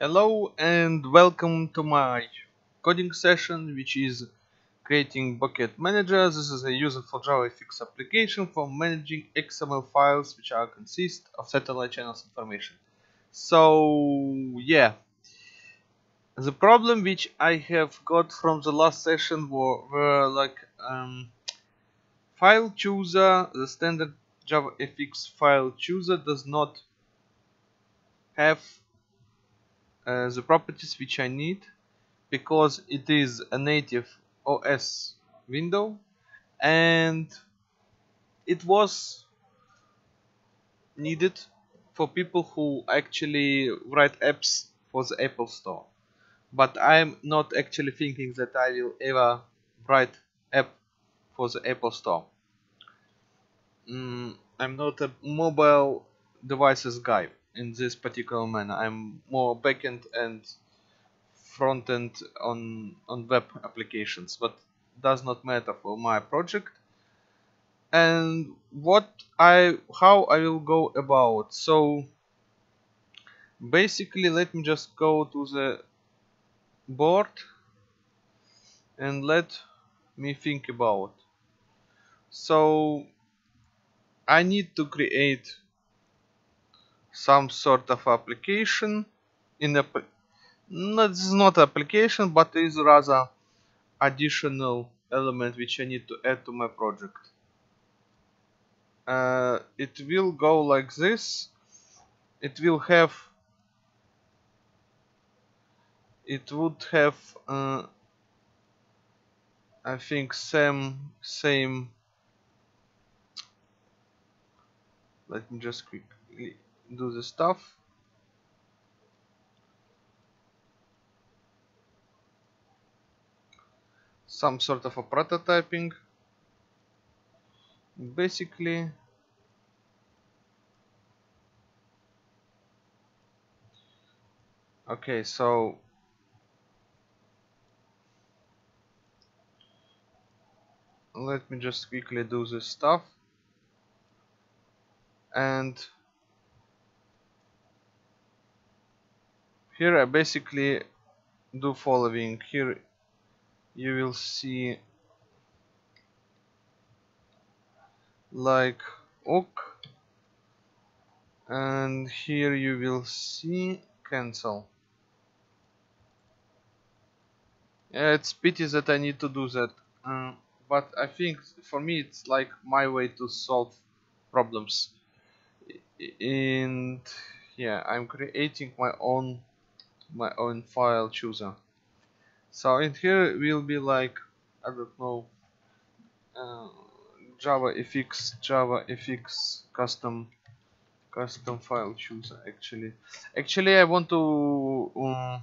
Hello and welcome to my coding session which is creating Boquet Manager. This is a user useful JavaFX application for managing XML files which are consist of satellite channels information. So yeah, the problem which I have got from the last session were, were like um, file chooser, the standard JavaFX file chooser does not have uh, the properties which I need because it is a native OS window and it was needed for people who actually write apps for the Apple Store. But I'm not actually thinking that I will ever write app for the Apple Store. Mm, I'm not a mobile devices guy in this particular manner. I'm more backend and frontend on on web applications, but does not matter for my project. And what I how I will go about so basically let me just go to the board and let me think about so I need to create some sort of application in a no, this is not application but is rather additional element which I need to add to my project. Uh, it will go like this. It will have it would have uh, I think same same let me just quickly do the stuff. Some sort of a prototyping. Basically okay so let me just quickly do this stuff. And here I basically do following. Here you will see like ok. And here you will see cancel. Yeah, it's pity that I need to do that. Uh, but I think for me it's like my way to solve problems. And yeah I'm creating my own my own file chooser. So in here will be like I don't know uh, Java FX Java FX custom custom file chooser actually. Actually I want to um,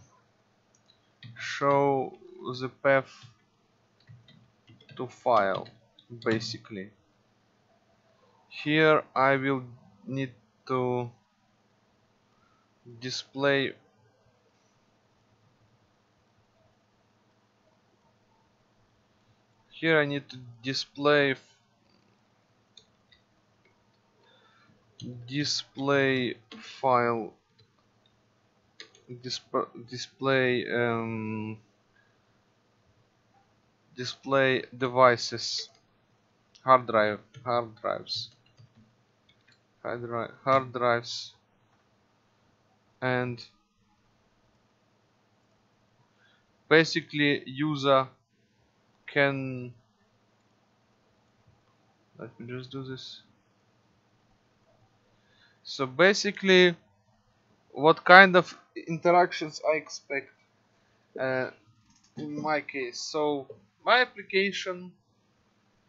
show the path to file basically. Here I will need to display here I need to display display file disp display um, display devices hard drive hard drives hard, dri hard drives and basically user can let me just do this. So basically what kind of interactions I expect uh, in my case? So my application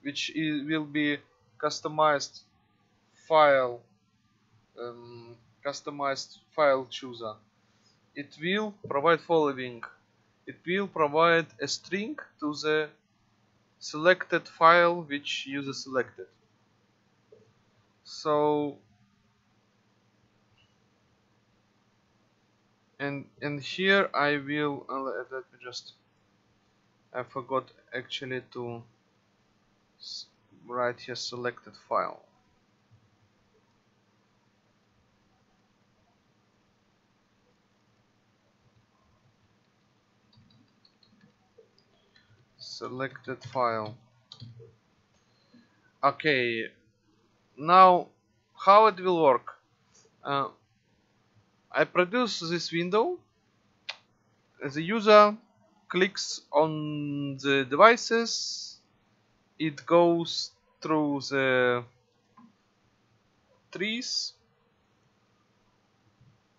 which will be customized file um, customized file chooser it will provide following. It will provide a string to the selected file which user selected. So and and here I will uh, let me just I forgot actually to write here selected file selected file. Okay now how it will work? Uh, I produce this window. The user clicks on the devices. It goes through the trees.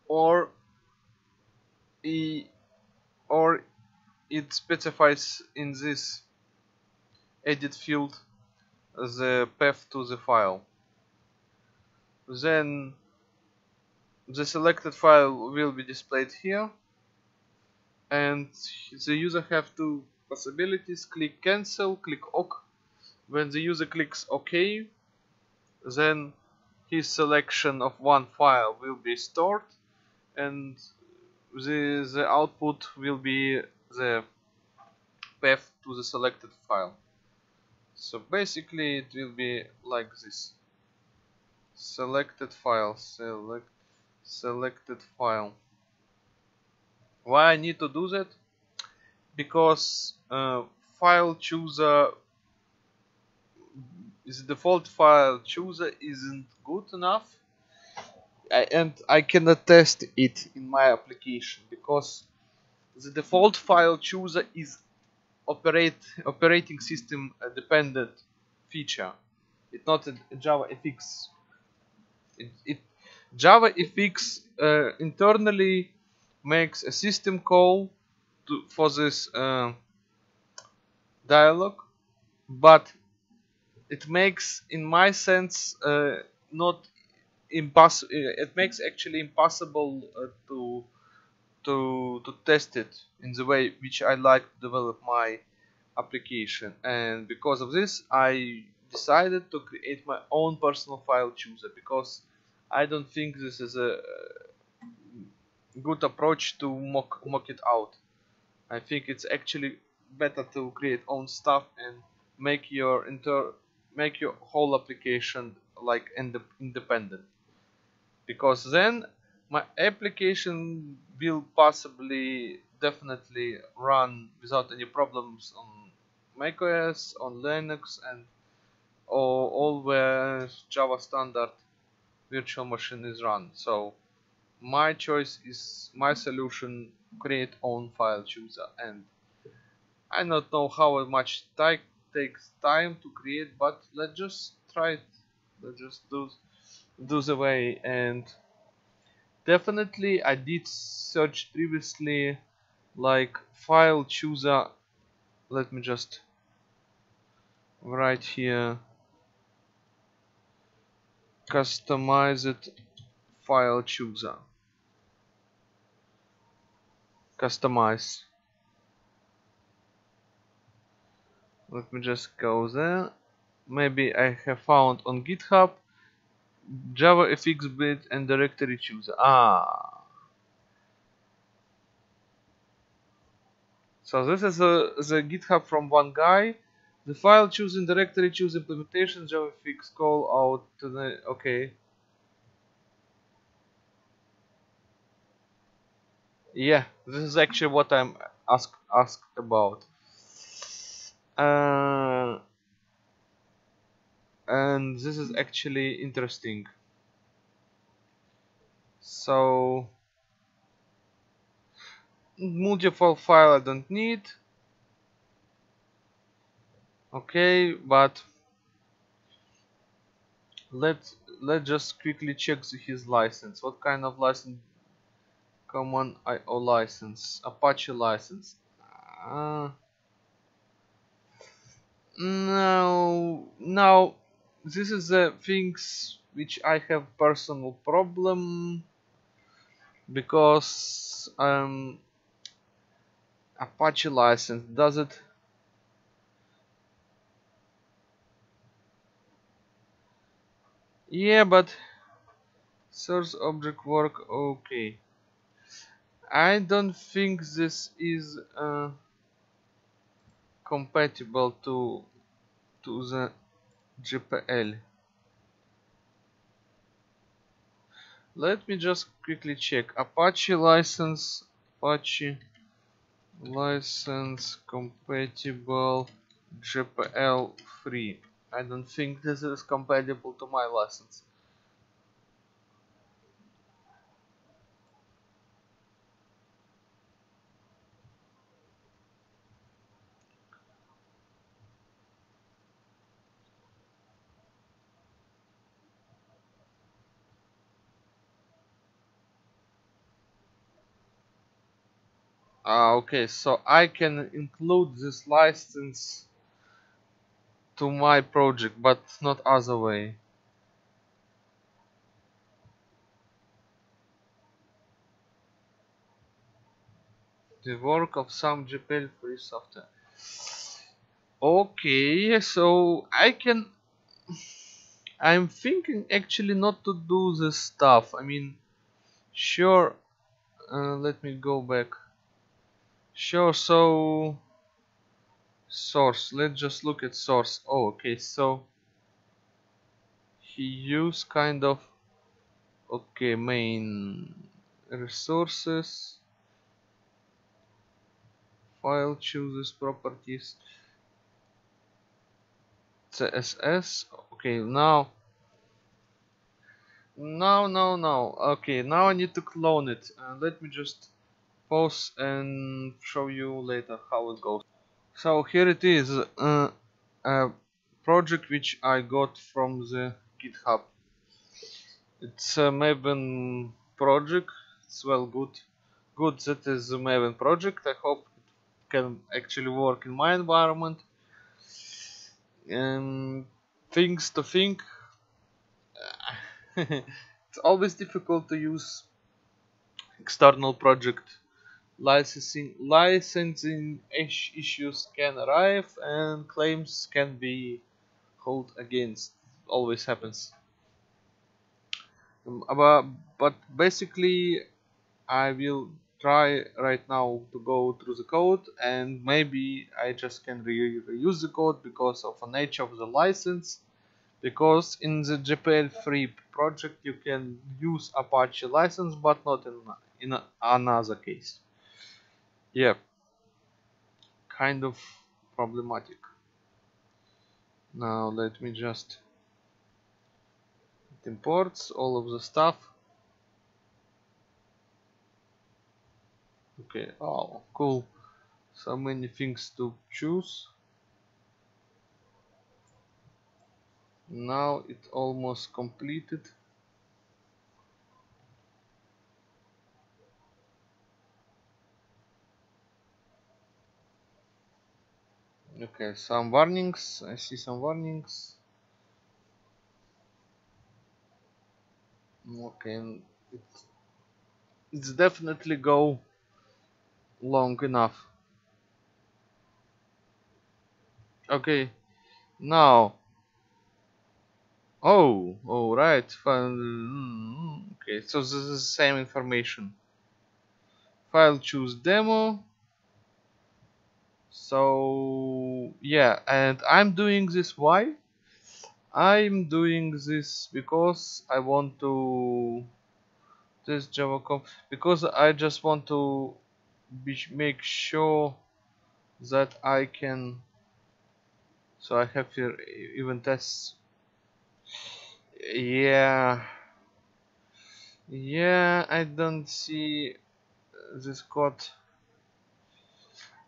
Or e or it specifies in this edit field the path to the file. Then the selected file will be displayed here and the user have two possibilities click cancel click ok. When the user clicks ok then his selection of one file will be stored and the, the output will be the path to the selected file. So basically it will be like this. Selected file select selected file. Why I need to do that? Because uh, file chooser the default file chooser isn't good enough. And I cannot test it in my application because the default file chooser is operate operating system dependent feature. It's not a, JavaFX it, it JavaFX uh, internally makes a system call to, for this uh, dialog but it makes in my sense uh, not impossible it makes actually impossible uh, to to to test it in the way which I like to develop my application. And because of this I decided to create my own personal file chooser because I don't think this is a good approach to mock mock it out. I think it's actually better to create own stuff and make your inter make your whole application like ind independent. Because then my application will possibly definitely run without any problems on macOS, on Linux and all, all where Java standard virtual machine is run. So my choice is my solution create own file chooser and I don't know how much time takes time to create but let's just try it let's just do do the way and definitely I did search previously like file chooser. Let me just write here. Customized file chooser. Customize. Let me just go there. Maybe I have found on github Java bit and directory chooser. Ah. So this is a, the github from one guy. The file choosing directory choose implementation JavaFX call out to the okay. Yeah this is actually what I'm asked asked about. Uh, and this is actually interesting. So multi-file I don't need. Okay but let's let's just quickly check his license. What kind of license? Common IO license Apache license. Uh, no now this is the things which I have personal problem because um Apache license does it? Yeah but source object work okay. I don't think this is uh, compatible to to the GPL let me just quickly check Apache license Apache license compatible GPL 3. I don't think this is compatible to my license. Ah, okay, so I can include this license to my project, but not other way. The work of some GPL 3 software. Okay, so I can. I'm thinking actually not to do this stuff. I mean, sure. Uh, let me go back. Sure, so source. Let's just look at source. Oh, okay, so he used kind of okay main resources file chooses properties css okay now no no no okay now I need to clone it uh, let me just pause and show you later how it goes. So here it is uh, a project which I got from the github. It's a maven project. It's well good. Good that is a maven project. I hope it can actually work in my environment. And things to think it's always difficult to use external project licensing licensing issues can arrive and claims can be held against. Always happens. Um, but, but basically I will try right now to go through the code and maybe I just can re reuse the code because of the nature of the license. Because in the GPL 3 project you can use Apache license but not in, in another case yeah. Kind of problematic. Now let me just it imports all of the stuff. Okay oh cool. So many things to choose. Now it almost completed okay some warnings. I see some warnings. Okay it's, it's definitely go long enough. Okay now. Oh all right fine mm, okay so this is the same information. File choose demo so yeah and I'm doing this why? I'm doing this because I want to this Java comp because I just want to make sure that I can so I have here even tests. Yeah. Yeah I don't see this code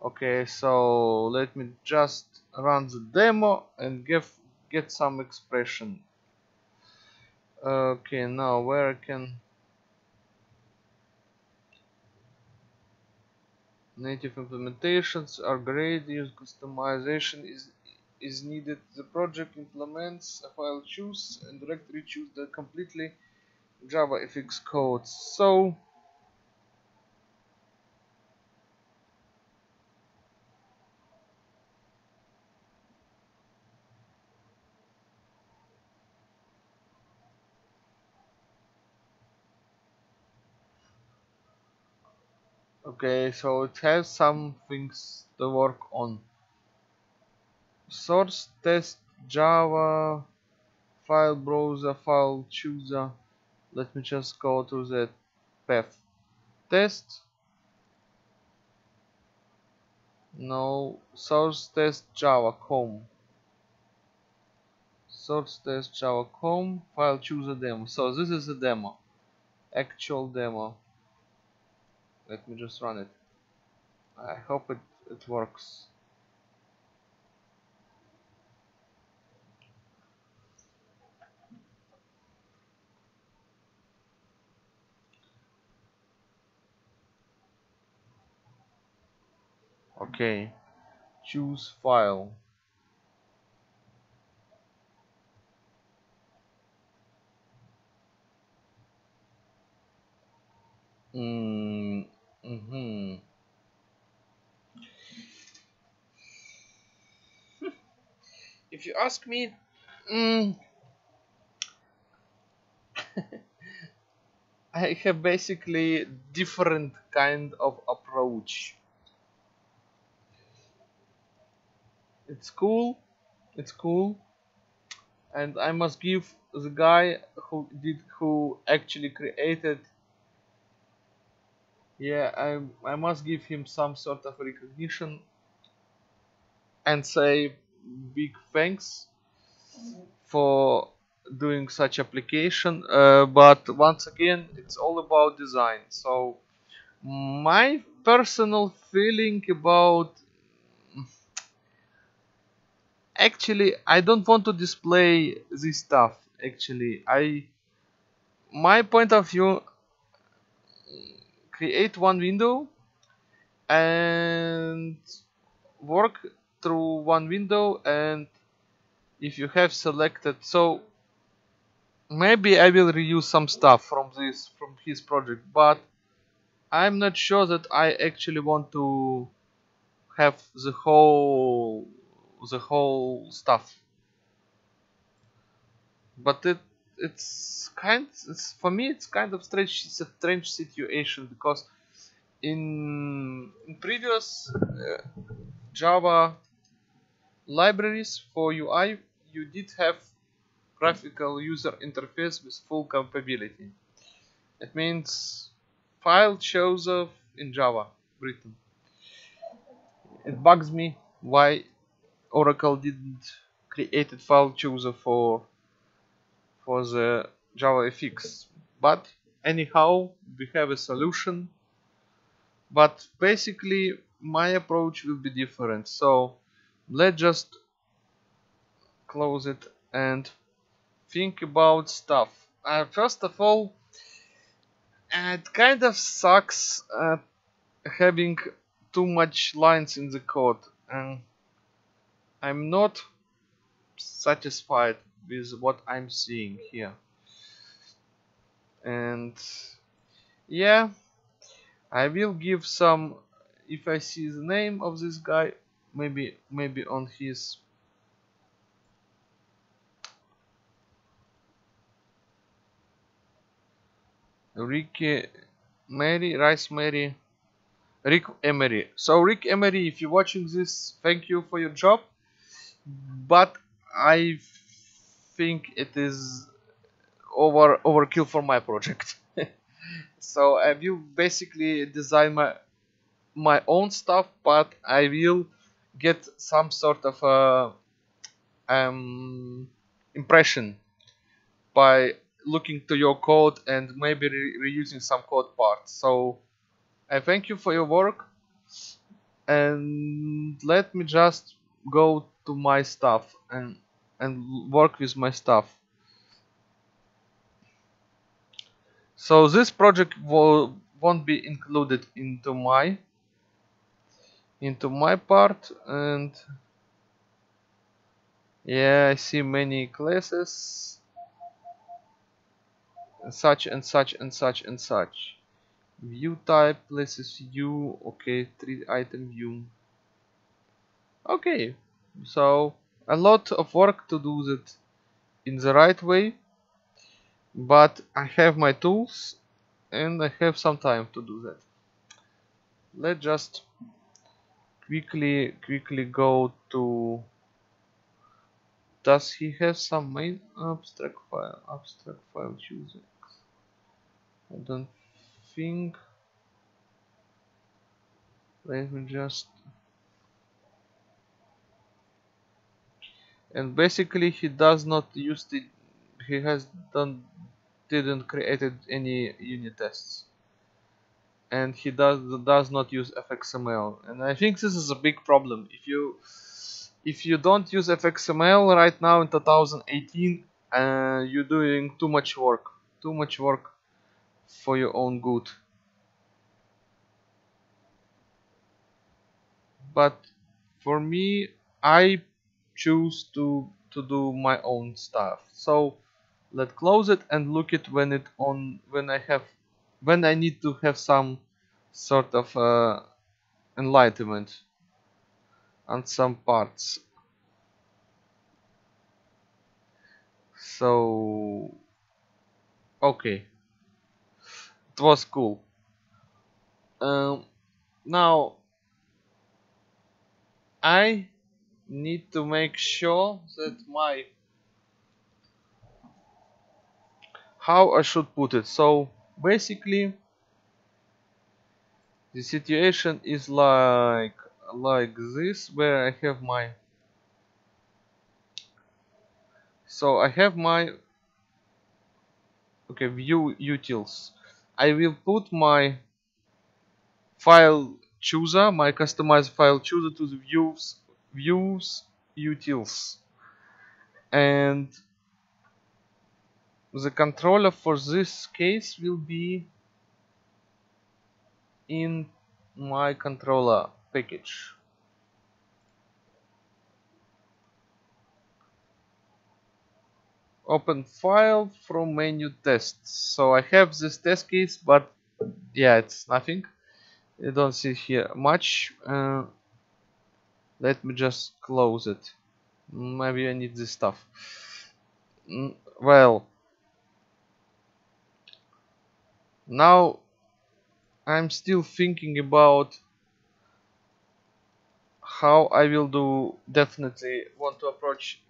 okay so let me just run the demo and give get some expression. Okay now where I can native implementations are great use customization is is needed. The project implements a file choose and directory choose the completely JavaFX code. So okay so it has some things to work on. Source test java file browser file chooser. Let me just go to the path. Test. No source test java com. Source test java com file chooser demo. So this is a demo actual demo let me just run it. I hope it, it works. Okay. Choose file. Mm, mm -hmm. if you ask me mm, I have basically different kind of approach it's cool it's cool and I must give the guy who did who actually created yeah I, I must give him some sort of recognition and say big thanks for doing such application. Uh, but once again it's all about design. So my personal feeling about actually I don't want to display this stuff actually. I my point of view create one window and work through one window and if you have selected so maybe I will reuse some stuff from this from his project but I'm not sure that I actually want to have the whole the whole stuff. But it it's kind it's for me it's kind of strange it's a strange situation because in, in previous uh, java libraries for ui you did have graphical user interface with full capability it means file shows up in java written. It bugs me why Oracle didn't create a file chooser for for the JavaFX. But anyhow we have a solution. But basically my approach will be different. So let's just close it and think about stuff. Uh, first of all it kind of sucks uh, having too much lines in the code. And I'm not satisfied with what I'm seeing here. And yeah I will give some if I see the name of this guy maybe maybe on his Ricky Mary Rice Mary Rick Emery. So Rick Emery if you're watching this thank you for your job. But I think it is over overkill for my project. So I will basically design my my own stuff but I will get some sort of a um, impression by looking to your code and maybe re reusing some code parts. So I thank you for your work and let me just go to my stuff and and work with my stuff so this project will won't be included into my into my part and yeah I see many classes. Such and such and such and such. View type places view okay three item view. Okay so a lot of work to do that in the right way but I have my tools and I have some time to do that. Let's just quickly quickly go to does he have some main abstract file abstract file choosing I don't think. Let me just and basically he does not use the he has done didn't created any unit tests. And he does does not use fxml and i think this is a big problem. If you if you don't use fxml right now in 2018 uh, you're doing too much work. Too much work for your own good. But for me i choose to to do my own stuff so let's close it and look it when it on when i have when I need to have some sort of uh, enlightenment on some parts. So, okay, it was cool. Um, now, I need to make sure that my how I should put it. So basically the situation is like like this where I have my so I have my okay view utils I will put my file chooser my customized file chooser to the views views utils. And the controller for this case will be in my controller package. Open file from menu tests. So I have this test case but yeah it's nothing. You don't see here much uh, let me just close it. Maybe I need this stuff. Mm, well now I'm still thinking about how I will do definitely want to approach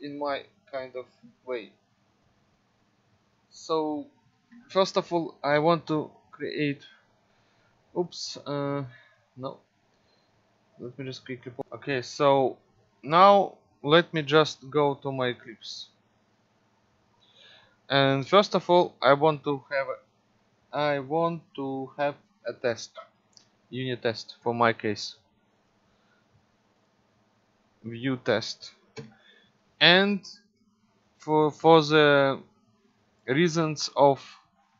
in my kind of way. So first of all I want to create oops uh, no let me just quickly okay so now let me just go to my Eclipse and first of all I want to have I want to have a test unit test for my case. View test. And for for the reasons of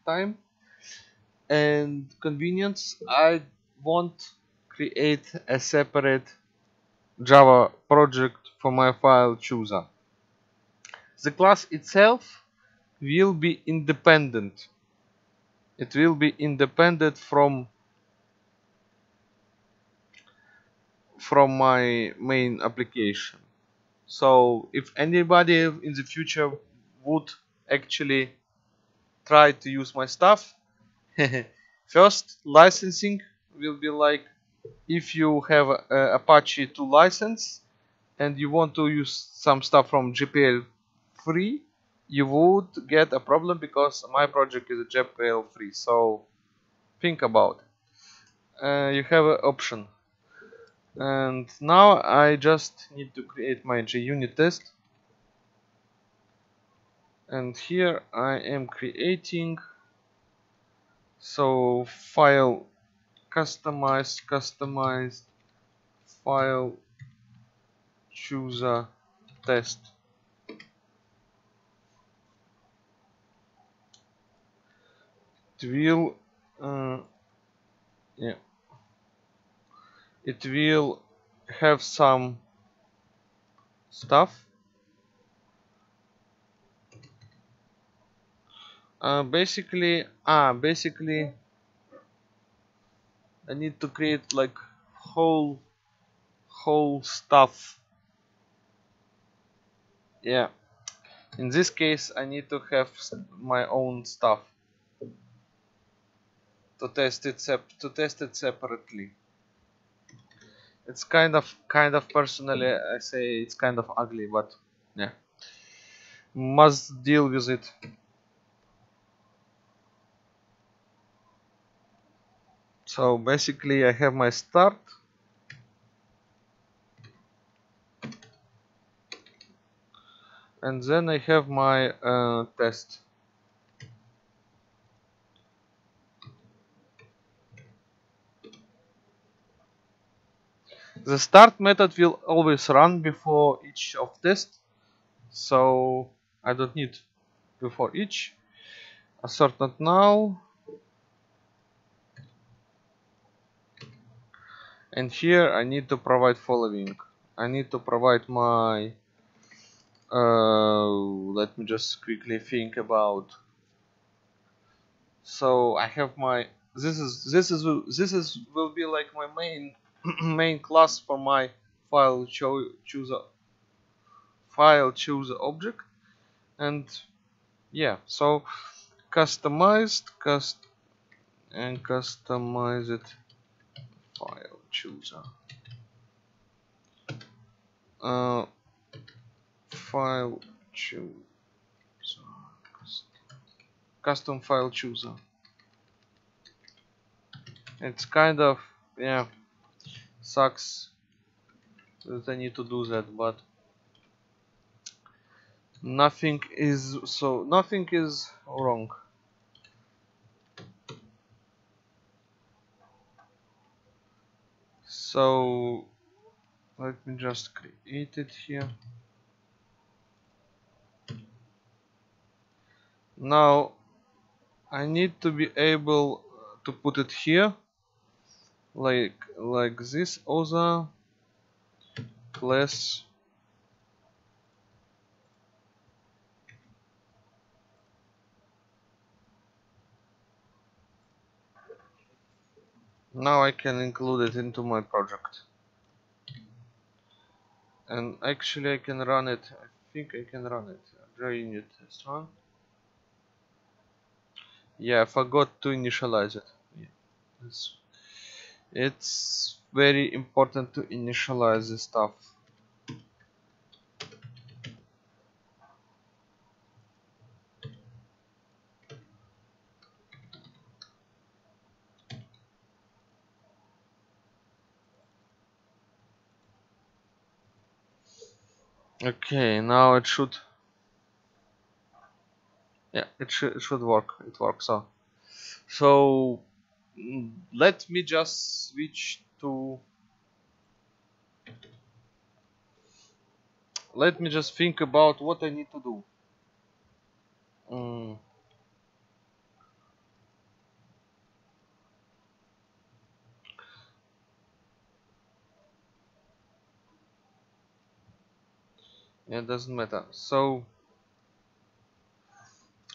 time and convenience I won't create a separate Java project for my file chooser. The class itself will be independent. It will be independent from from my main application. So if anybody in the future would actually try to use my stuff first licensing will be like if you have a, apache 2 license and you want to use some stuff from GPL 3 you would get a problem because my project is GPL 3 so think about uh, you have an option. And now I just need to create my JUnit test. And here I am creating. So file customized customized file chooser test. It will uh, yeah. It will have some stuff. Uh, basically ah basically I need to create like whole whole stuff yeah in this case I need to have my own stuff to test it to test it separately. It's kind of kind of personally I say it's kind of ugly, but yeah, must deal with it. So basically, I have my start. and then I have my uh, test. The start method will always run before each of test so I don't need before each. Assert not now and here I need to provide following. I need to provide my uh, let me just quickly think about. So I have my this is this is this is will be like my main main class for my file cho chooser file chooser object. And yeah so customized cust and customize it file chooser uh, file chooser custom file chooser it's kind of yeah sucks that I need to do that but nothing is so nothing is wrong so let me just create it here. Now I need to be able to put it here like like this other class now I can include it into my project. And actually I can run it I think I can run it JUnit test one. Yeah I forgot to initialize it. It's, it's very important to initialize the stuff okay now it should yeah it, sh it should work it works so so let me just switch to let me just think about what I need to do it doesn't matter. So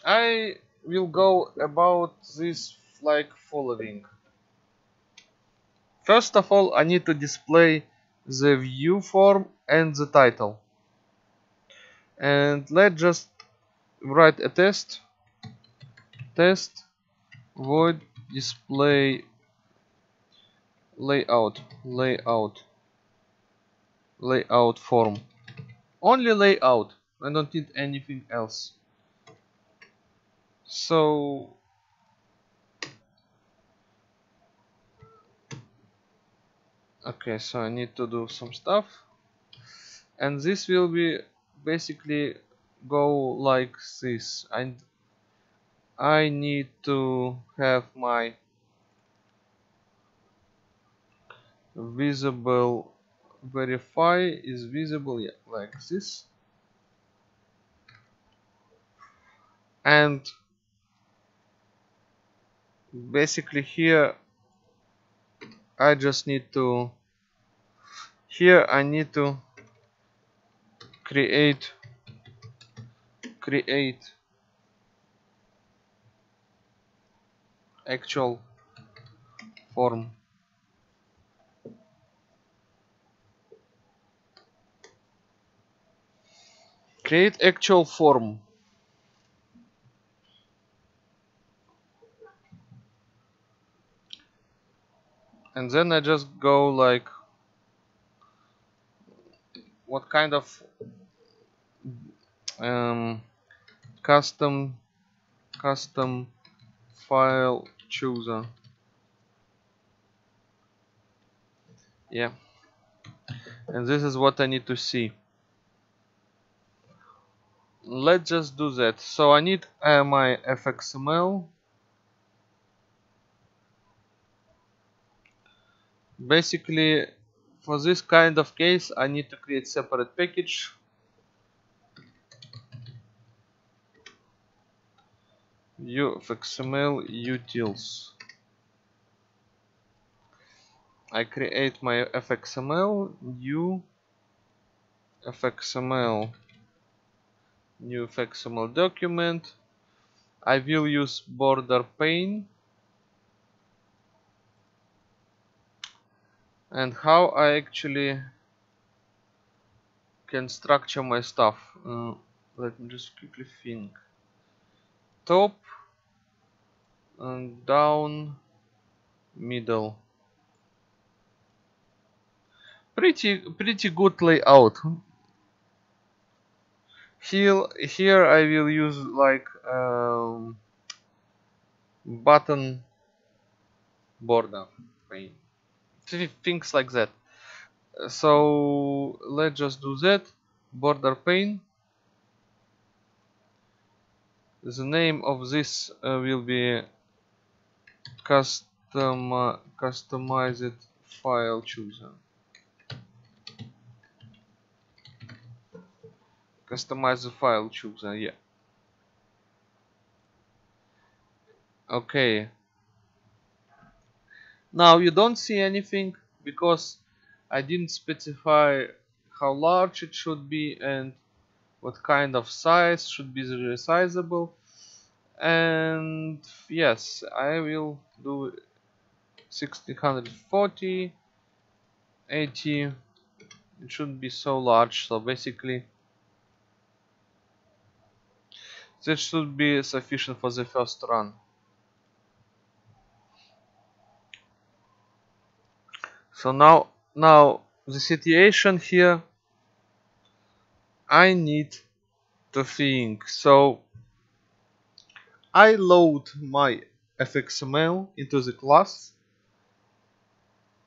I will go about this like following. First of all I need to display the view form and the title. And let's just write a test. Test void display layout layout layout form only layout I don't need anything else. So okay so I need to do some stuff. And this will be basically go like this. And I need to have my visible verify is visible yeah, like this. And basically here I just need to here I need to create create actual form create actual form. And then I just go like what kind of um, custom custom file chooser. Yeah. And this is what I need to see let's just do that. So I need my fxml basically for this kind of case I need to create separate package. Ufxml utils. I create my fxml new fxml new fxml document. I will use border pane. And how I actually can structure my stuff. Uh, let me just quickly think. Top and down middle. Pretty pretty good layout here here I will use like um, button border pane. Things like that. So let's just do that. Border pane. The name of this uh, will be custom uh, customized file chooser customize the file chooser uh, yeah. Okay. Now you don't see anything because I didn't specify how large it should be and what kind of size should be resizable and yes I will do 1640 80 it shouldn't be so large so basically this should be sufficient for the first run so now now the situation here I need to think. So I load my fxml into the class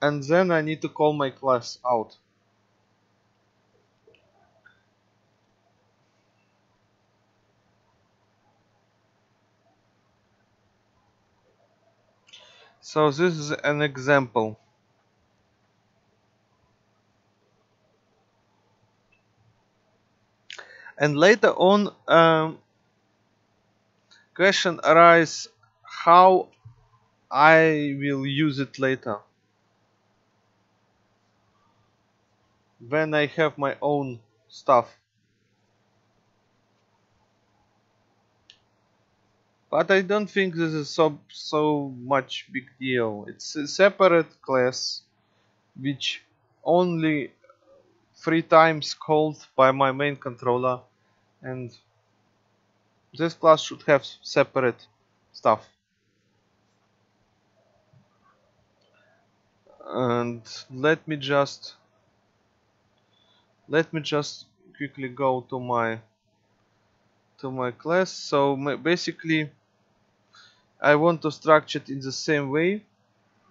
and then I need to call my class out so this is an example. And later on um, question arise how I will use it later. When I have my own stuff but I don't think this is so so much big deal. It's a separate class which only three times called by my main controller. And this class should have separate stuff. And let me just let me just quickly go to my to my class. So basically I want to structure it in the same way.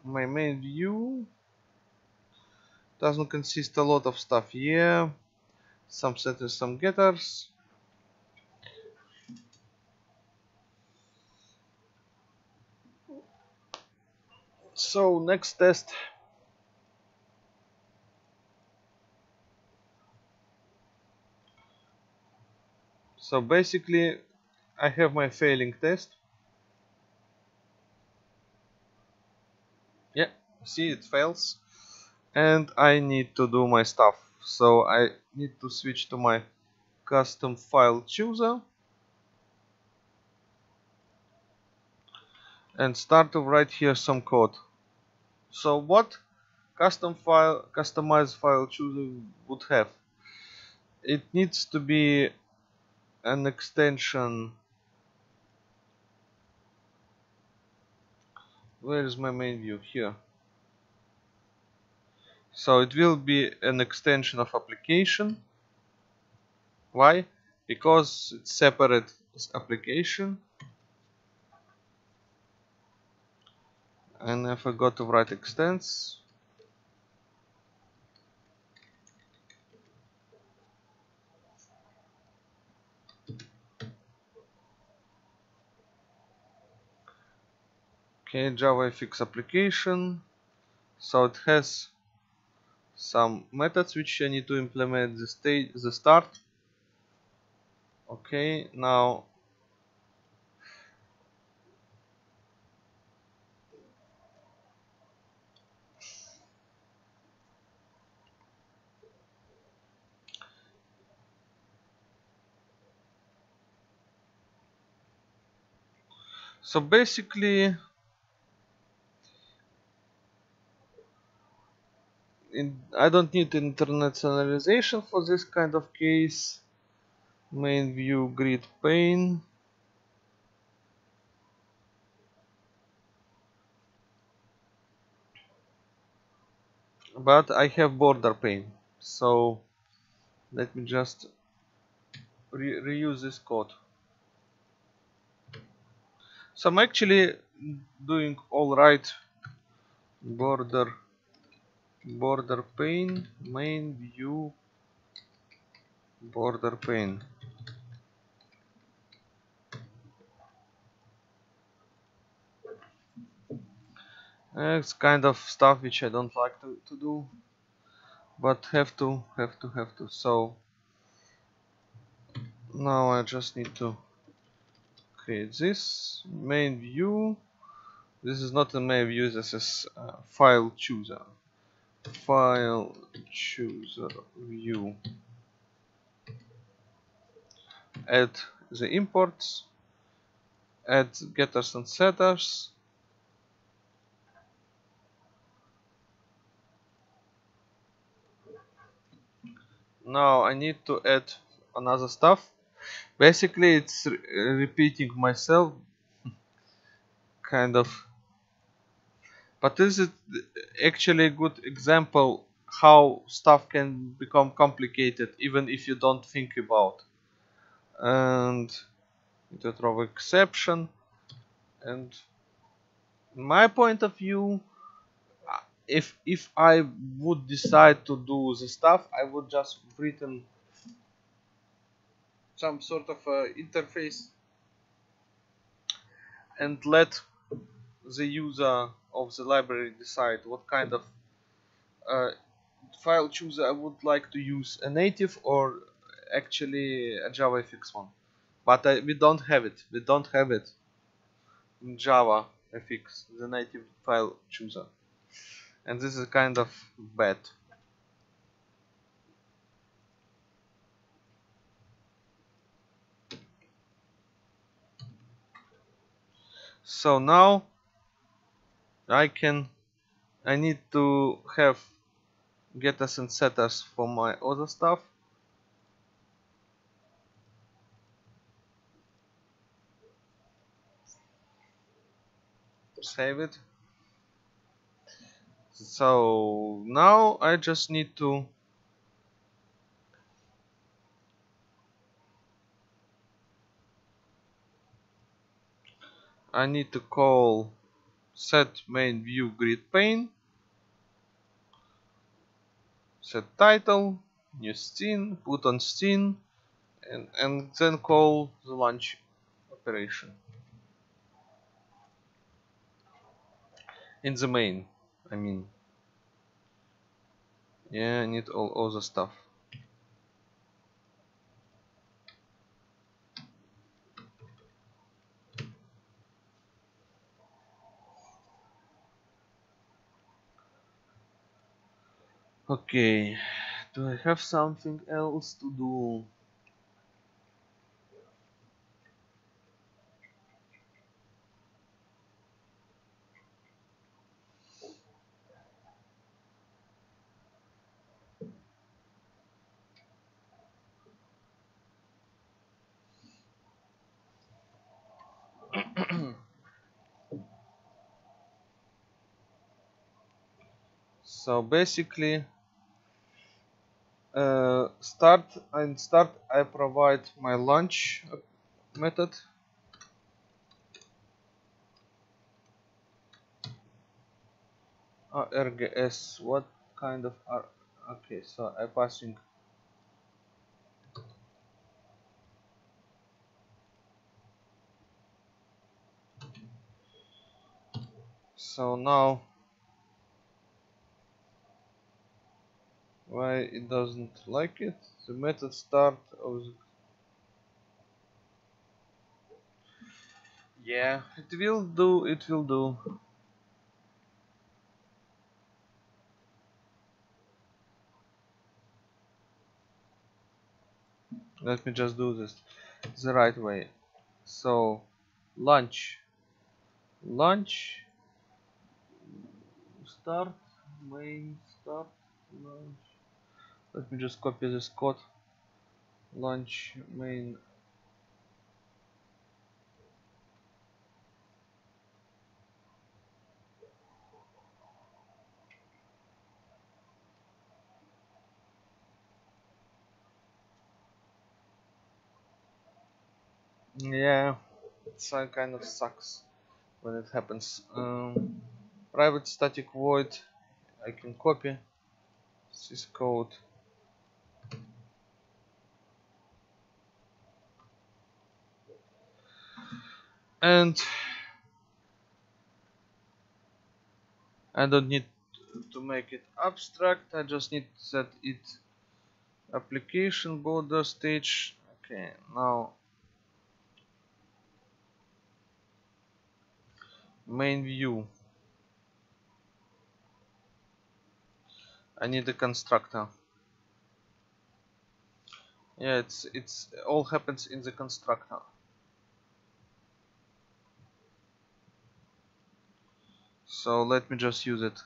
My main view doesn't consist a lot of stuff here. Some setters some getters. So next test. So basically I have my failing test yeah see it fails. And I need to do my stuff. So I need to switch to my custom file chooser. And start to write here some code. So what custom file customized file chooser would have? It needs to be an extension where is my main view? Here. So it will be an extension of application. Why? Because it's separate application. And I forgot to write extends okay JavaFX application. So it has some methods which I need to implement the state the start. Okay now so basically in, I don't need internationalization for this kind of case. Main view grid pane but I have border pane so let me just re reuse this code. So I'm actually doing all right. Border border pane main view border pane it's kind of stuff which I don't like to, to do but have to have to have to. So now I just need to create this main view. This is not a main view this is a file chooser file chooser view. Add the imports. Add getters and setters. Now I need to add another stuff. Basically it's re repeating myself. Kind of but this is actually a good example how stuff can become complicated even if you don't think about. And to throw exception. And my point of view if if I would decide to do the stuff I would just written some sort of uh, interface and let the user of the library decide what kind of uh, file chooser I would like to use a native or actually a JavaFX one. But uh, we don't have it. We don't have it in Java FX the native file chooser. And this is kind of bad. So now I can I need to have getters and setters for my other stuff. Save it. So now I just need to I need to call set main view grid pane set title new scene put on scene and, and then call the launch operation. In the main I mean. Yeah I need all other stuff okay do I have something else to do? So basically uh, start and start I provide my launch method. Uh, args what kind of R okay so I passing. So now why it doesn't like it. The method start of the yeah. It will do it will do. Let me just do this the right way. So launch launch start. Main start. Launch let me just copy this code launch main. Yeah it kind of sucks when it happens. Um, private static void I can copy this code and I don't need to make it abstract I just need to set it application border stage. Okay now main view. I need a constructor. Yeah it's it's all happens in the constructor so let me just use it.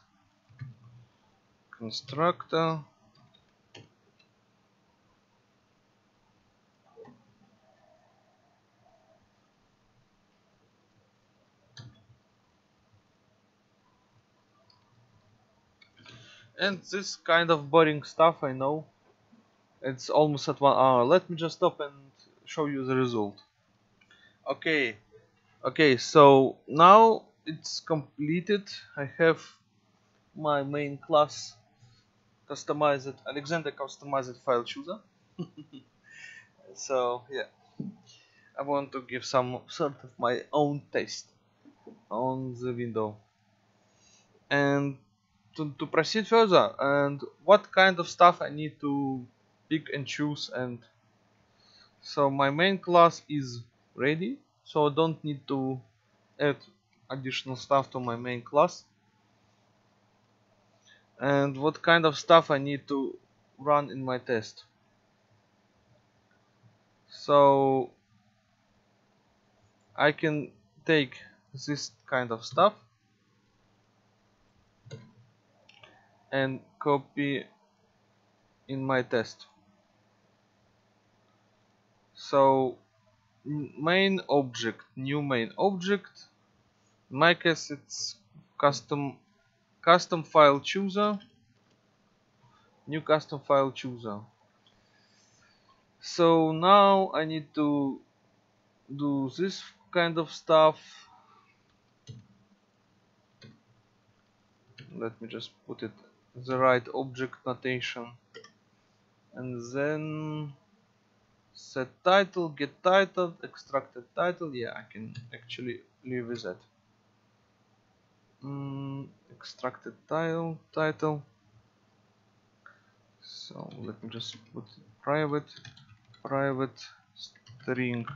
Constructor. And this kind of boring stuff I know. It's almost at one hour. Let me just stop and show you the result. Okay. Okay so now it's completed. I have my main class customized Alexander customized file chooser. So yeah. I want to give some sort of my own taste on the window. And to, to proceed further and what kind of stuff I need to pick and choose and so my main class is ready so I don't need to add additional stuff to my main class. And what kind of stuff I need to run in my test. So I can take this kind of stuff and copy in my test. So main object new main object in my case it's custom custom file chooser. New custom file chooser. So now I need to do this kind of stuff. Let me just put it the right object notation. And then set title get title extracted title. Yeah I can actually leave with that mm, extracted title title. So let me just put private private string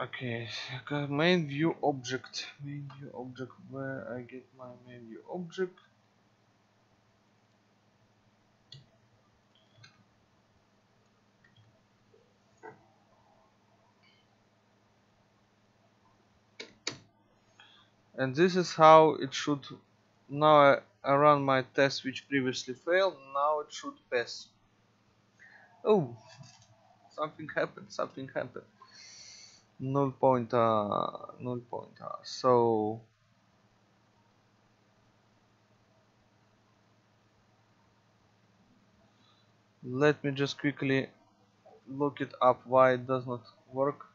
okay main view object main view object where I get my main view object. And this is how it should now I run my test which previously failed now it should pass. Oh something happened something happened null pointer uh, null pointer uh, so let me just quickly look it up why it does not work.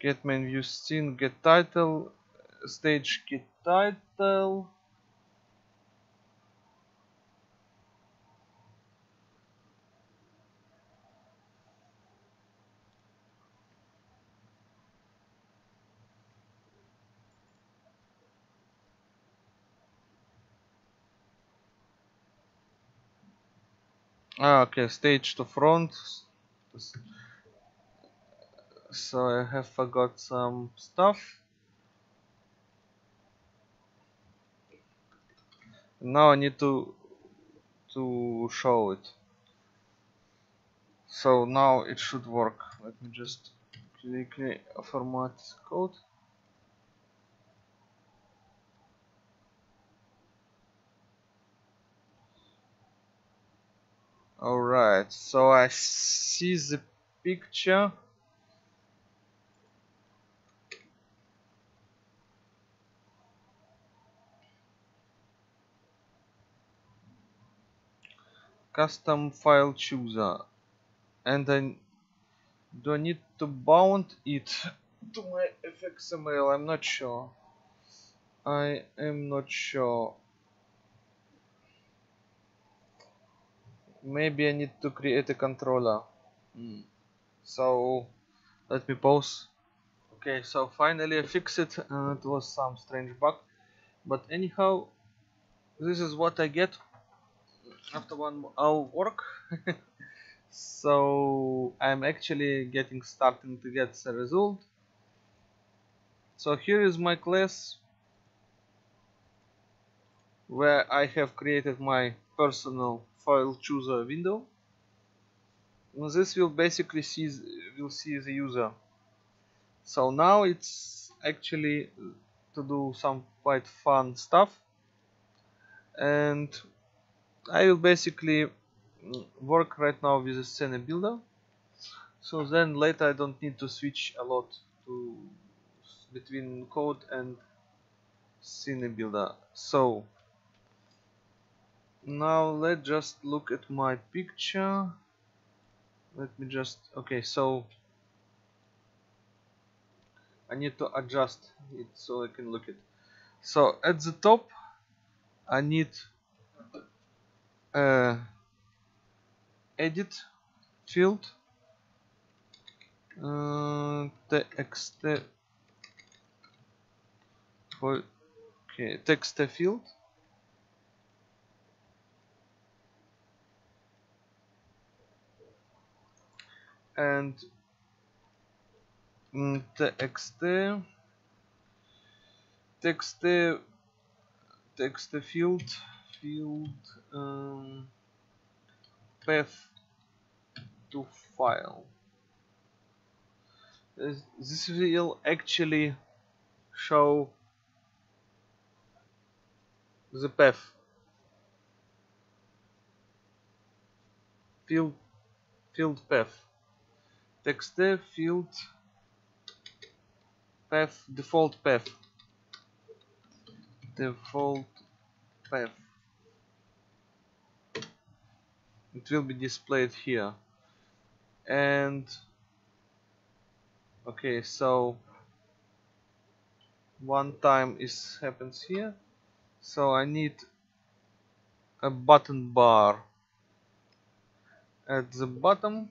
Get main view scene get title stage get title ah, okay stage to front. So I have forgot some stuff. Now I need to to show it. So now it should work. Let me just quickly format code alright so I see the picture. Custom file chooser. And then do I need to bound it to my fxml I'm not sure. I am not sure maybe I need to create a controller. Mm. so let me pause. Okay so finally I fixed it and it was some strange bug. But anyhow this is what I get after one hour work. So I'm actually getting starting to get the result. So here is my class where I have created my personal file chooser window. And this will basically see will see the user. So now it's actually to do some quite fun stuff. And I will basically work right now with the scene builder. So then later I don't need to switch a lot to between code and scene builder. So now let's just look at my picture. Let me just okay so I need to adjust it so I can look it. So at the top I need uh, edit field uh, text for okay text field and mm, text text text field field um, path to file. This will actually show the path. Field field path text field path default path. Default path. It will be displayed here. And okay so one time is happens here. So I need a button bar. At the bottom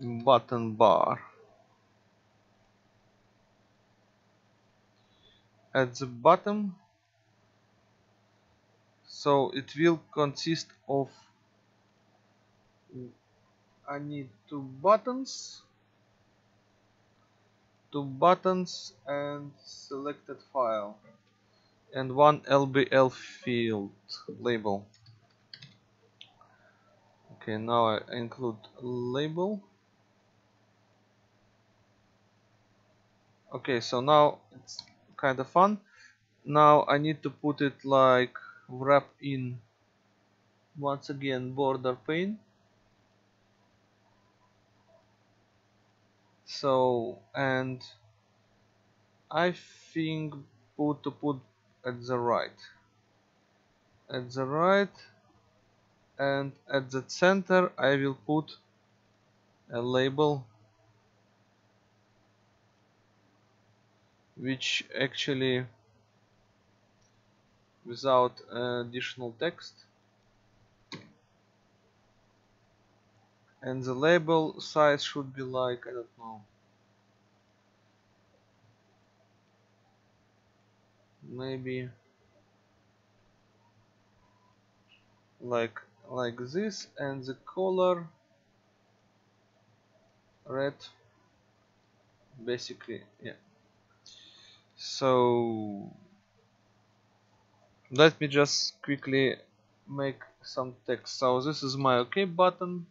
button bar at the bottom so it will consist of I need two buttons two buttons and selected file and one LBL field label. Okay now I include label okay so now it's kind of fun. Now I need to put it like wrap in once again border pane. So and I think put to put at the right. At the right and at the center I will put a label which actually without additional text and the label size should be like I don't know maybe like like this and the color red basically yeah so let me just quickly make some text. So this is my ok button.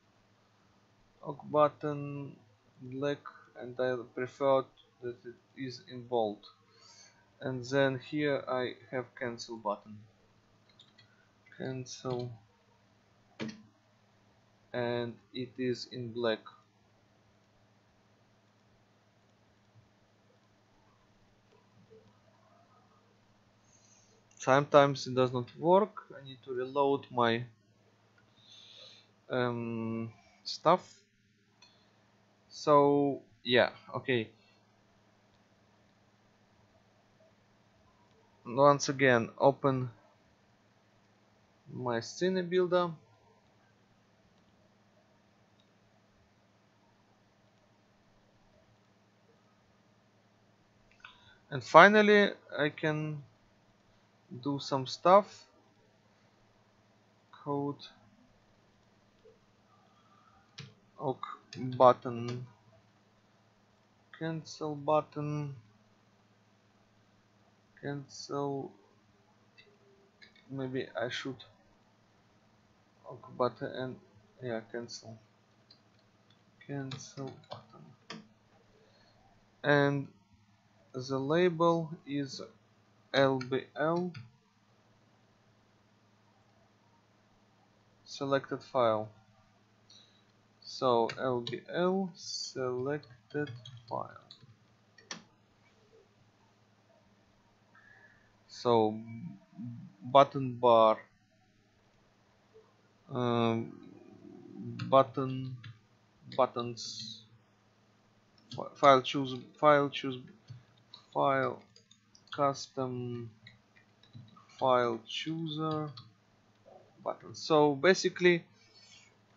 Ok button black and I prefer that it is in bold. And then here I have cancel button. Cancel. And it is in black sometimes it does not work I need to reload my um, stuff. So yeah okay. Once again open my scene builder. And finally I can do some stuff. Code. Ok button. Cancel button. Cancel. Maybe I should. Ok button and yeah cancel. Cancel button. And the label is lbl selected file. So lbl selected file. So button bar. Um, button buttons. File choose file choose file custom file chooser button. So basically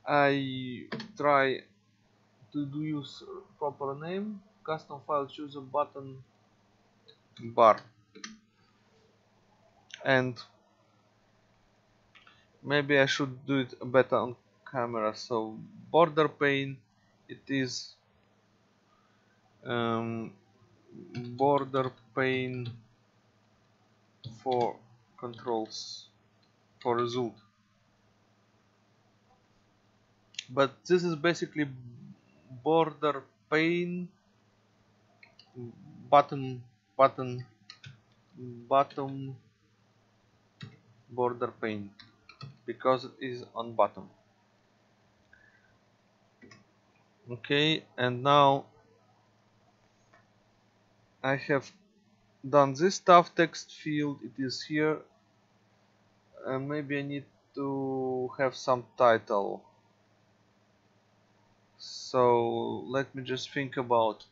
I try to do use proper name custom file chooser button bar. And maybe I should do it better on camera. So border pane it is um, border pane for controls for result. But this is basically border pane button button bottom border pane because it is on bottom. Okay and now I have done this stuff text field it is here uh, maybe I need to have some title. So let me just think about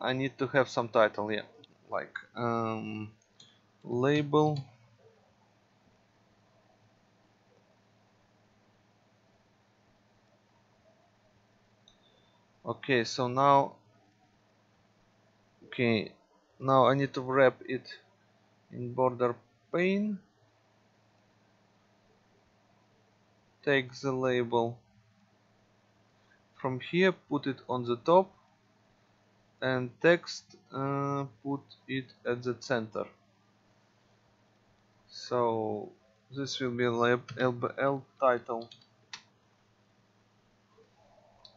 I need to have some title yeah like um, label. Okay so now okay now I need to wrap it in border pane. Take the label from here put it on the top and text uh, put it at the center. So this will be LBL title.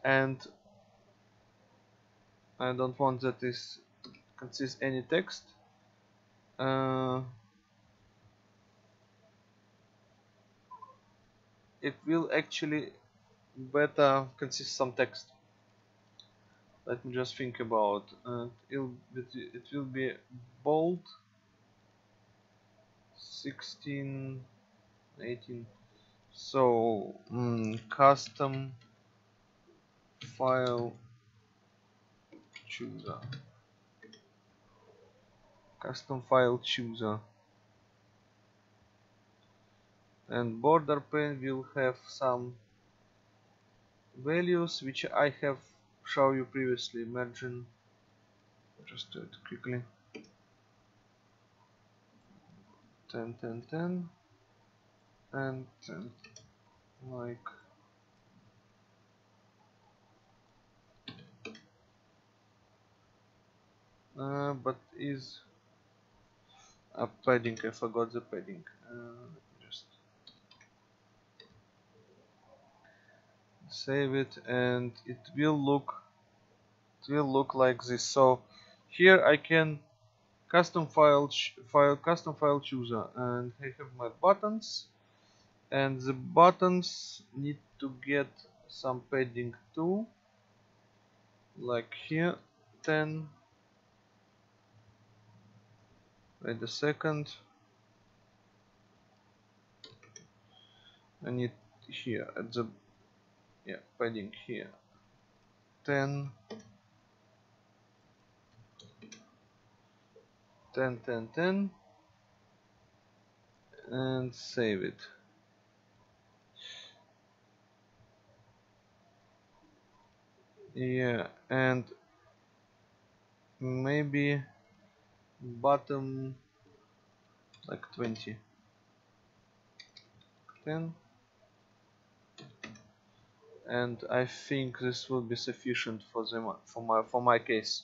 And I don't want that this consists any text? Uh, it will actually better consist some text. Let me just think about it'll, it will be bold. 16 18 so mm, custom file chooser custom file chooser and border pane will have some values which I have shown you previously. Margin just do it quickly. 10 10 10 and 10 like. Uh, but is a padding I forgot the padding. Uh, just save it and it will look it will look like this. So here I can custom file file custom file chooser and I have my buttons. And the buttons need to get some padding too. Like here 10 wait a second. I need here at the yeah padding here. 10 10 10 10 and save it. Yeah and maybe bottom like 20 10 and I think this will be sufficient for the for my for my case.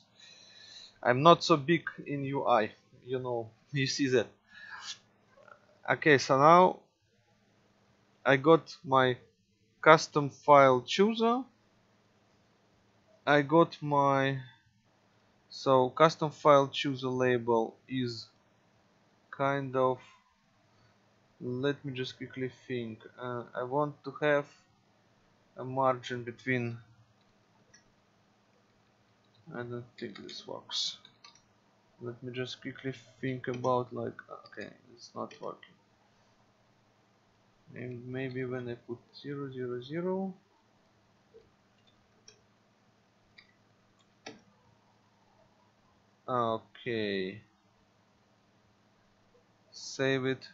I'm not so big in UI you know you see that. Okay so now I got my custom file chooser. I got my so custom file chooser label is kind of let me just quickly think. Uh, I want to have a margin between I don't think this works. Let me just quickly think about like okay it's not working. And maybe when I put 0 okay. Save it.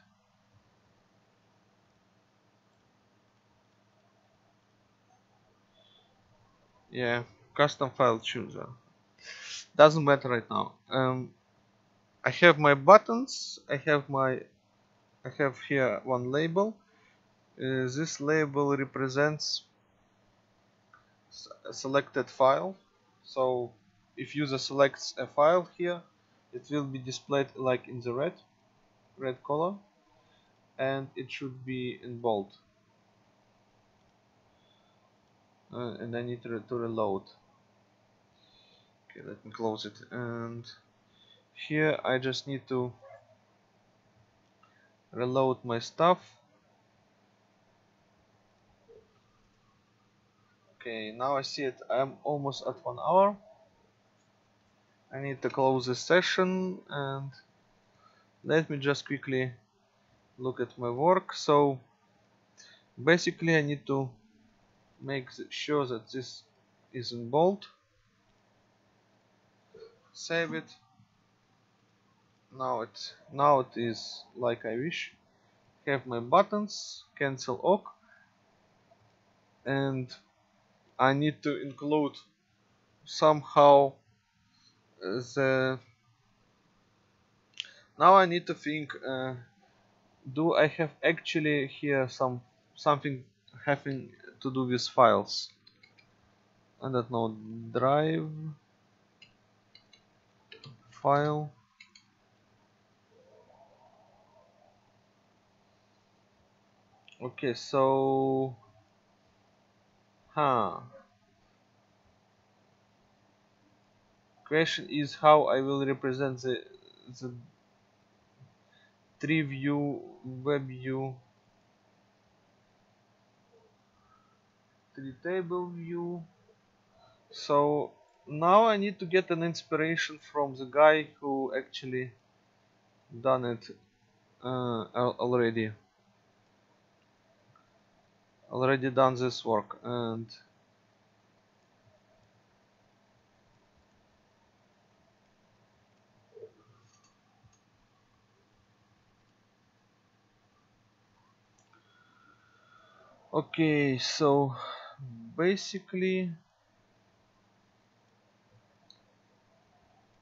Yeah custom file chooser. Doesn't matter right now. Um, I have my buttons. I have my I have here one label. Uh, this label represents selected file. So if user selects a file here it will be displayed like in the red red color and it should be in bold. Uh, and I need to, re to reload. Okay let me close it and here I just need to reload my stuff. Okay now I see it I'm almost at one hour I need to close this session and let me just quickly look at my work. So basically I need to make sure that this is in bold. Save it. Now it now it is like I wish. Have my buttons cancel OK. And I need to include somehow the now I need to think uh, do I have actually here some something having to do with files? I don't know drive file. Okay so huh question is how I will represent the the tree view web view tree table view. So now I need to get an inspiration from the guy who actually done it uh, already. Already done this work and okay so basically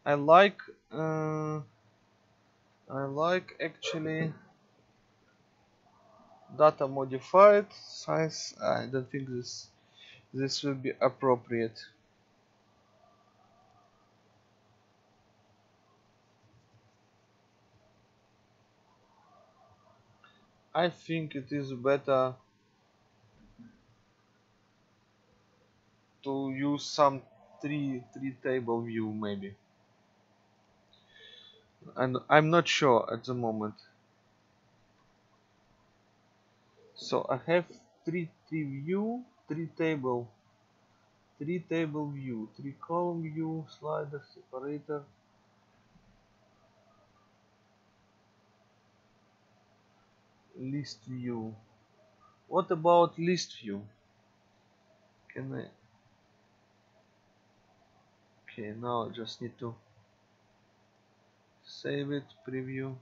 I like uh, I like actually data modified. Size I don't think this this will be appropriate. I think it is better to use some three three table view maybe. And I'm not sure at the moment. So I have three three view three table. Three table view three column view slider separator. List view. What about list view? Can I okay now I just need to save it preview.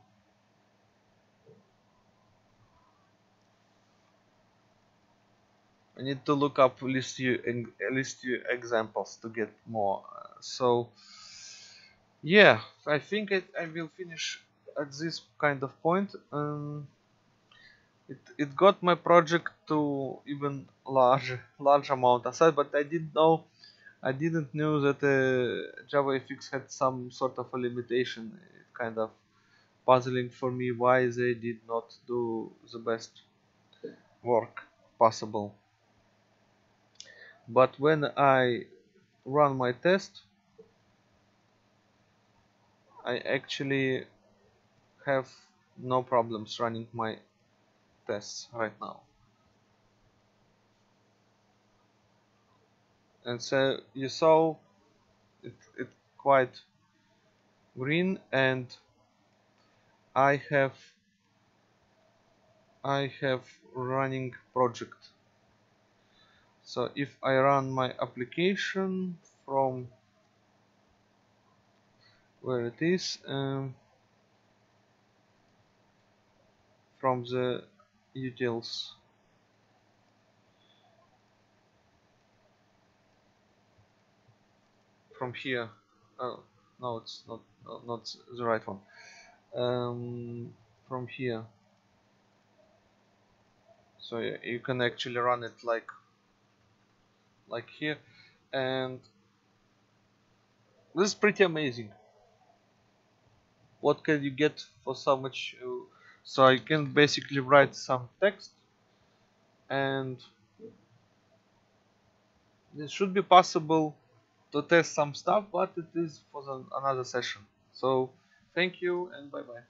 I need to look up list view list view examples to get more so yeah I think I, I will finish at this kind of point. Um, it, it got my project to even large large amount aside but I didn't know I didn't know that uh, JavaFX had some sort of a limitation. It kind of puzzling for me why they did not do the best work possible. But when I run my test I actually have no problems running my tests right now and so you saw it, it quite green and I have I have running project. So if I run my application from where it is um, from the utils from here. Oh no it's not not the right one. Um, from here. So you can actually run it like like here. And this is pretty amazing. What can you get for so much uh, so I can basically write some text and it should be possible to test some stuff but it is for the, another session. So thank you and bye bye